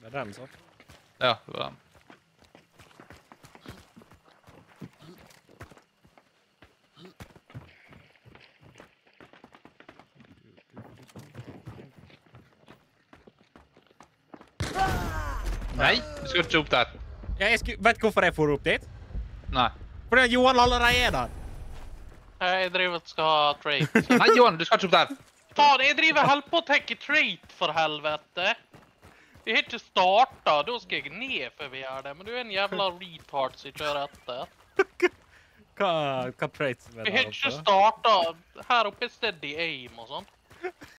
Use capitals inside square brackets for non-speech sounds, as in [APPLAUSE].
Det är den så. Ja, det var den. Nej, du ska inte upp där. Ja, jeg skulle, vet du hvorfor jeg får opp dit? Nej. At Johan allerede er der. Jeg driver og skal ha trait. Nej Johan, du ska inte upp där. Faen, jeg driver holder på å tenke trait, for helvete! Vi har ikke starta, da skal jeg ned før vi gjør det. Men du er en jævla [LAUGHS] retard som kjører etter. Hva, [LAUGHS] hva traits Vi det oppe? starta. Her oppe er steady aim og sånn.